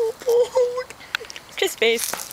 Oh, oh. Kiss face.